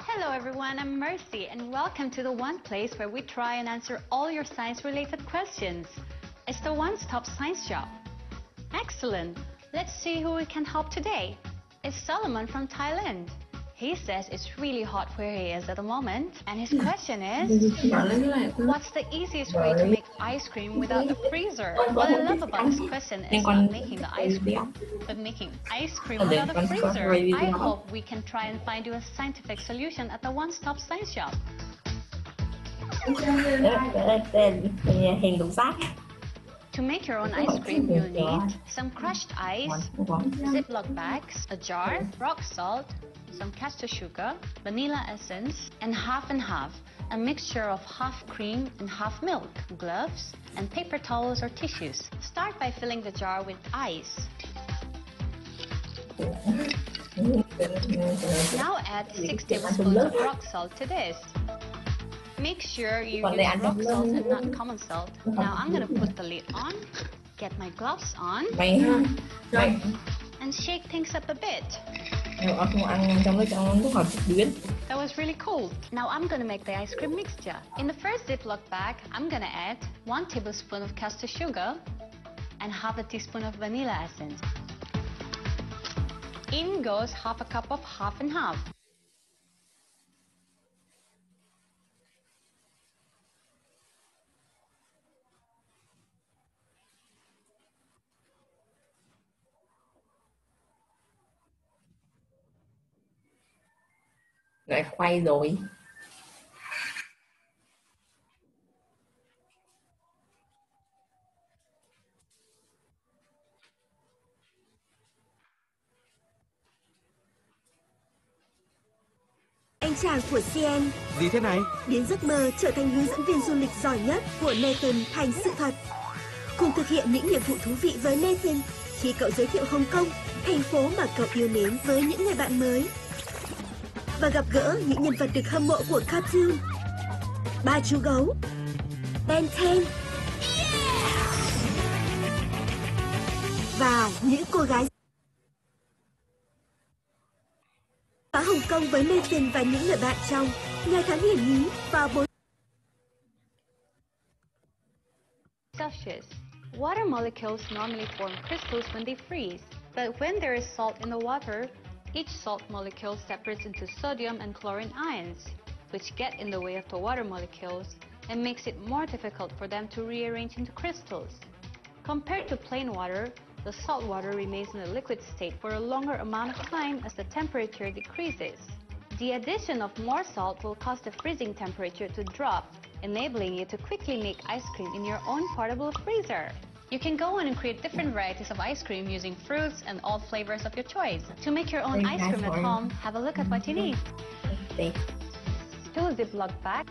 Hello everyone, I'm Mercy and welcome to the one place where we try and answer all your science-related questions. It's the one-stop science shop. Excellent! Let's see who we can help today. It's Solomon from Thailand. He says it's really hot where he is at the moment. And his question is What's the easiest way to make ice cream without a freezer? What I love about this question is not making the ice cream, but making ice cream without a freezer. I hope we can try and find you a scientific solution at the one-stop science shop. Hiền đụng sát To make your own ice cream, you'll need some crushed ice, Ziploc bags, a jar, rock salt, some castor sugar, vanilla essence, and half and half, a mixture of half cream and half milk, gloves, and paper towels or tissues. Start by filling the jar with ice. Now add 6 tablespoons of rock salt to this. Make sure you use rock salt and not common salt. Now I'm gonna put the lid on, get my gloves on, Mày ha Mày and shake things up a bit. Nếu ở không ăn trong cái trong lúc học trực tuyến That was really cool. Now I'm gonna make the ice cream mixture. In the first Ziploc bag, I'm gonna add one tablespoon of castor sugar and half a teaspoon of vanilla essence. In goes half a cup of half and half. Lại quay rồi Anh chàng của CN Gì thế này? biến giấc mơ trở thành hướng dẫn viên du lịch giỏi nhất của Nathan thành sự thật. Cùng thực hiện những nhiệm vụ thú vị với Nathan khi cậu giới thiệu Hồng Kông, thành phố mà cậu yêu mến với những người bạn mới. Và gặp gỡ những nhân vật được hâm mộ của cartoon. Ba chú gấu, Ben 10 và những cô gái phá Hồng Kông với Nathan và những người bạn trong Ngày tháng hiển nhí vào 4 Celsius. Water molecules normally form crystals when they freeze, but when there is salt in the water, each salt molecule separates into sodium and chlorine ions, which get in the way of the water molecules and makes it more difficult for them to rearrange into crystals. Compared to plain water, the salt water remains in a liquid state for a longer amount of time as the temperature decreases. The addition of more salt will cause the freezing temperature to drop, enabling you to quickly make ice cream in your own portable freezer. You can go on and create different varieties of ice cream using fruits and all flavors of your choice. To make your own ice cream at home, have a look at what you need. Two Ziploc bag,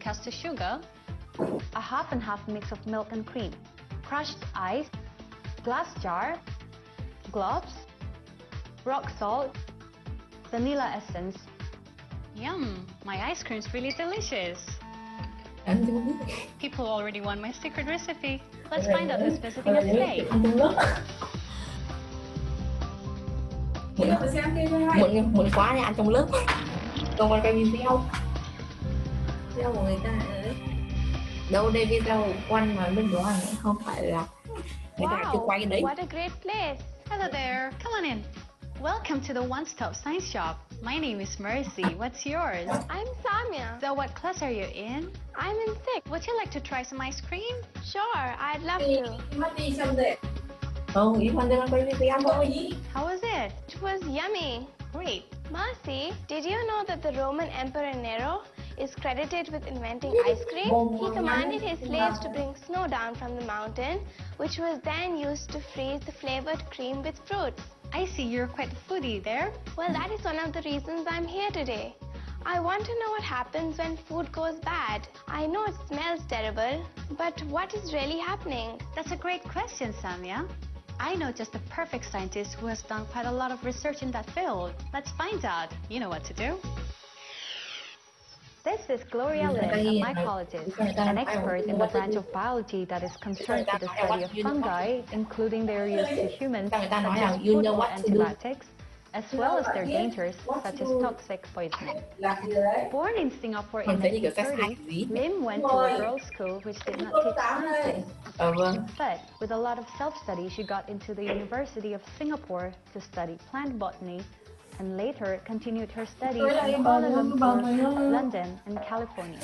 caster sugar, a half and half mix of milk and cream, crushed ice, glass jar, gloves, rock salt, vanilla essence. Yum, my ice cream's really delicious. Anh không biết People already want my secret recipe. Let's find out who's visiting us today. Muộn, muộn quá nha ăn trong lớp Còn còn quay video Video của người ta ấy. Đâu đây video quanh mà bên đó không phải là Người ta chưa quay đấy what a great place. Hello there. Come on in. Welcome to the One Stop Science Shop. My name is Mercy. What's yours? I'm Samia. So, what class are you in? I'm in sixth. Would you like to try some ice cream? Sure, I'd love to. Không, ý quan đang quay video thôi How was it? It was yummy. Great. Mercy, did you know that the Roman Emperor Nero is credited with inventing ice cream? Oh, he commanded his slaves to bring snow down from the mountain, which was then used to freeze the flavored cream with fruits. I see you're quite foodie there. Well, that is one of the reasons I'm here today. I want to know what happens when food goes bad. I know it smells terrible, but what is really happening? That's a great question, Samia. I know just the perfect scientist who has done quite a lot of research in that field. Let's find out. You know what to do. This is Gloria Lim, a mycologist, an expert in the branch of biology that is concerned with the study of fungi, including their use to humans, such as food or antibiotics, as well as their dangers such as toxic poisoning. Born in Singapore in 1930, Lim went to a girls' school which did not teach sciences. Ah, but with a lot of self-study, she got into the University of Singapore to study plant botany and later continued her studies in Kuala Lumpur, London, and California.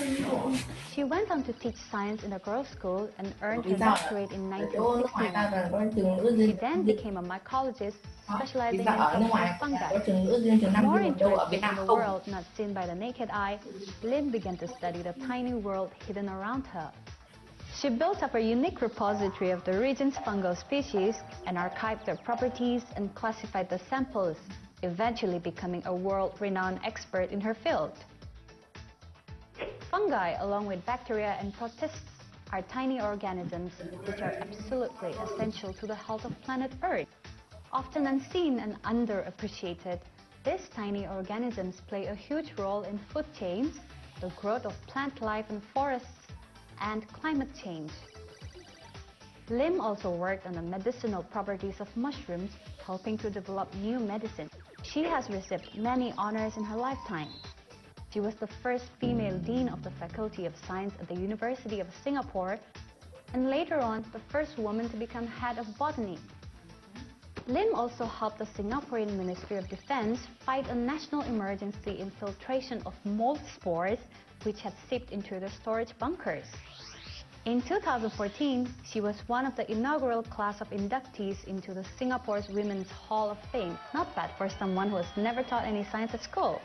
She went on to teach science in a girls' school and earned her doctorate in 1961. She then became a mycologist specializing in fungi. More interested in the world not seen by the naked eye, Lim began to study the tiny world hidden around her. She built up a unique repository of the region's fungal species and archived their properties and classified the samples eventually becoming a world-renowned expert in her field. Fungi, along with bacteria and protists, are tiny organisms which are absolutely essential to the health of planet Earth. Often unseen and underappreciated, these tiny organisms play a huge role in food chains, the growth of plant life in forests, and climate change. Lim also worked on the medicinal properties of mushrooms, helping to develop new medicines. She has received many honors in her lifetime. She was the first female dean of the Faculty of Science at the University of Singapore and later on the first woman to become head of botany. Lim also helped the Singaporean Ministry of Defense fight a national emergency infiltration of mold spores which had seeped into the storage bunkers. In 2014, she was one of the inaugural class of inductees into the Singapore's Women's Hall of Fame. Not bad for someone who has never taught any science at school.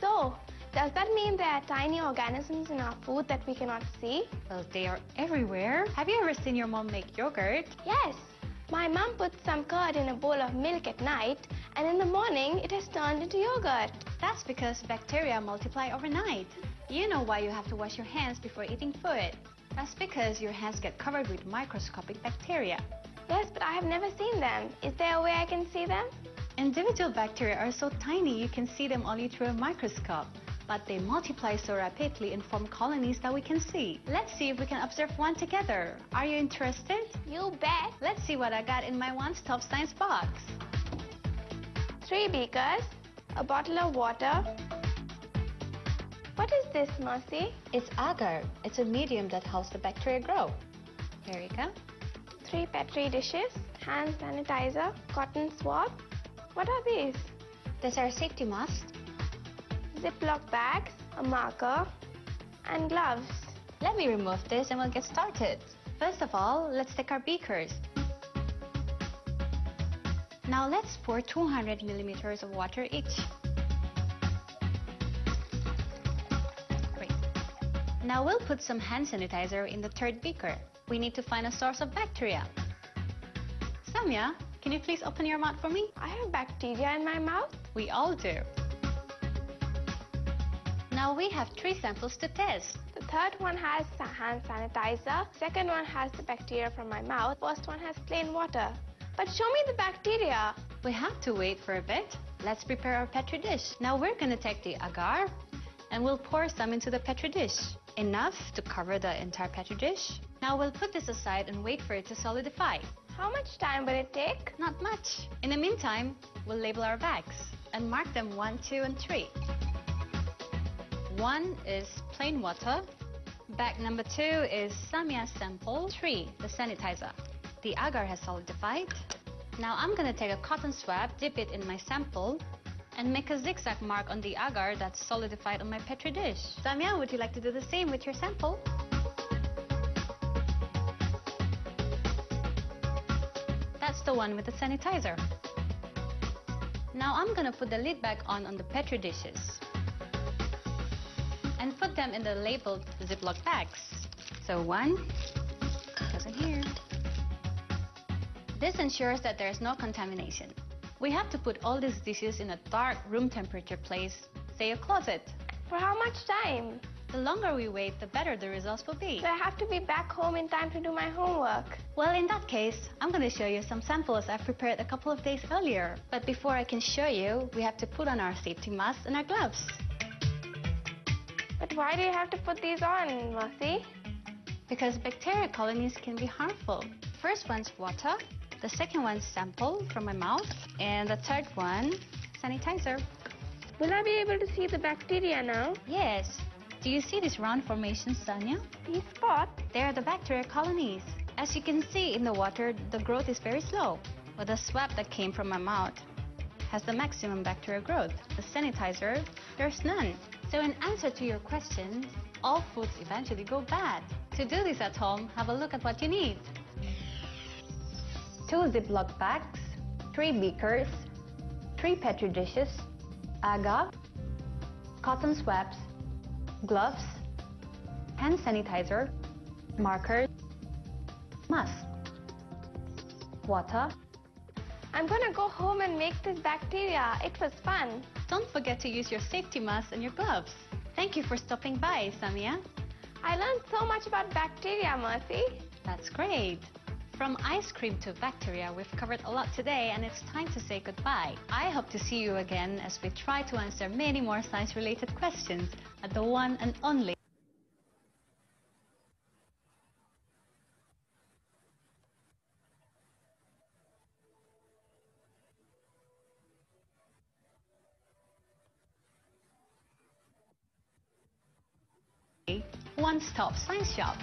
So, does that mean there are tiny organisms in our food that we cannot see? Well, they are everywhere. Have you ever seen your mom make yogurt? Yes. My mom puts some curd in a bowl of milk at night, and in the morning it has turned into yogurt. That's because bacteria multiply overnight. You know why you have to wash your hands before eating food. That's because your hands get covered with microscopic bacteria. Yes, but I have never seen them. Is there a way I can see them? Individual bacteria are so tiny you can see them only through a microscope. But they multiply so rapidly and form colonies that we can see. Let's see if we can observe one together. Are you interested? You bet. Let's see what I got in my one-stop science box. Three beakers, a bottle of water, what is this, Mercy? It's agar. It's a medium that helps the bacteria grow. Here you go. Three Petri dishes, hand sanitizer, cotton swab. What are these? These are safety masks. Ziploc bags, a marker, and gloves. Let me remove this and we'll get started. First of all, let's take our beakers. Now let's pour 200 milliliters of water each. Now we'll put some hand sanitizer in the third beaker. We need to find a source of bacteria. Samia, can you please open your mouth for me? I have bacteria in my mouth. We all do. Now we have three samples to test. The third one has hand sanitizer. Second one has the bacteria from my mouth. First one has plain water. But show me the bacteria. We have to wait for a bit. Let's prepare our petri dish. Now we're going to take the agar and we'll pour some into the petri dish enough to cover the entire petri dish. Now we'll put this aside and wait for it to solidify. How much time will it take? Not much. In the meantime, we'll label our bags and mark them 1, 2, and 3. 1 is plain water. Bag number 2 is Samia sample. 3, the sanitizer. The agar has solidified. Now I'm going to take a cotton swab, dip it in my sample, and make a zigzag mark on the agar that's solidified on my petri dish. Samia, would you like to do the same with your sample? That's the one with the sanitizer. Now I'm gonna put the lid back on on the petri dishes and put them in the labeled Ziploc bags. So one goes in here. This ensures that there is no contamination. We have to put all these dishes in a dark room temperature place, say a closet. For how much time? The longer we wait, the better the results will be. So I have to be back home in time to do my homework. Well, in that case, I'm going to show you some samples I've prepared a couple of days earlier. But before I can show you, we have to put on our safety masks and our gloves. But why do you have to put these on, Mercy? Because bacteria colonies can be harmful. First one's water, The second one, sample from my mouth. And the third one, sanitizer. Will I be able to see the bacteria now? Yes. Do you see these round formations, Samia? These spots? They are the bacteria colonies. As you can see in the water, the growth is very slow. But the swab that came from my mouth has the maximum bacterial growth. The sanitizer, there's none. So in answer to your question, all foods eventually go bad. To do this at home, have a look at what you need. Two Ziploc bags, three beakers, three Petri dishes, agar, cotton swabs, gloves, hand sanitizer, markers, mask, water. I'm gonna go home and make this bacteria. It was fun. Don't forget to use your safety mask and your gloves. Thank you for stopping by, Samia. I learned so much about bacteria, Mercy. That's great. From ice cream to bacteria, we've covered a lot today and it's time to say goodbye. I hope to see you again as we try to answer many more science-related questions at the one and only One Stop Science Shop.